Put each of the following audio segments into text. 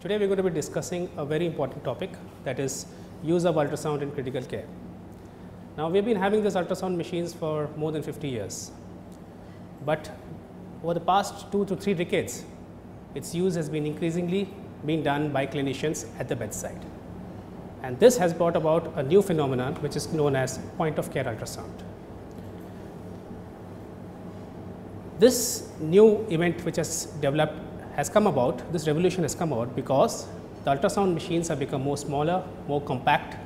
Today we are going to be discussing a very important topic that is use of ultrasound in critical care. Now we have been having these ultrasound machines for more than 50 years, but over the past 2 to 3 decades its use has been increasingly being done by clinicians at the bedside. And this has brought about a new phenomenon which is known as point of care ultrasound. This new event which has developed has come about, this revolution has come about because the ultrasound machines have become more smaller, more compact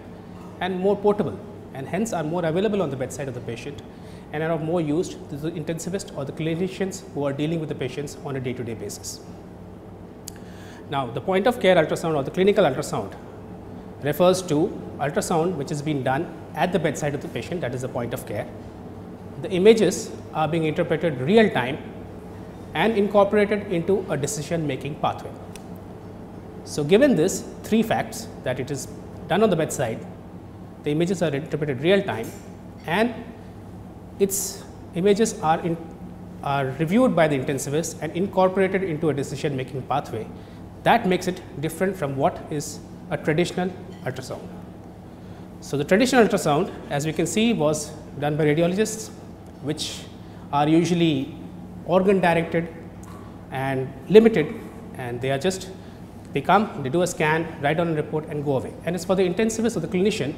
and more portable and hence are more available on the bedside of the patient and are of more used to the intensivist or the clinicians who are dealing with the patients on a day to day basis. Now, the point of care ultrasound or the clinical ultrasound refers to ultrasound which is being done at the bedside of the patient that is the point of care. The images are being interpreted real time and incorporated into a decision making pathway. So, given this three facts that it is done on the bedside, the images are interpreted real time and its images are, in, are reviewed by the intensivist and incorporated into a decision making pathway that makes it different from what is a traditional ultrasound. So, the traditional ultrasound as we can see was done by radiologists which are usually organ directed and limited and they are just they come, they do a scan, write down a report and go away. And it is for the intensivist or the clinician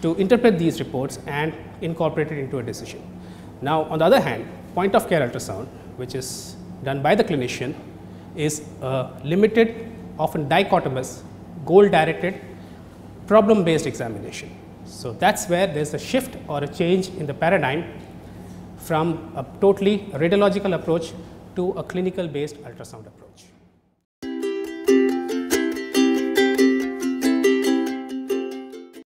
to interpret these reports and incorporate it into a decision. Now, on the other hand, point of care ultrasound, which is done by the clinician, is a limited, often dichotomous, goal directed, problem based examination. So, that is where there is a shift or a change in the paradigm from a totally radiological approach to a clinical based ultrasound approach.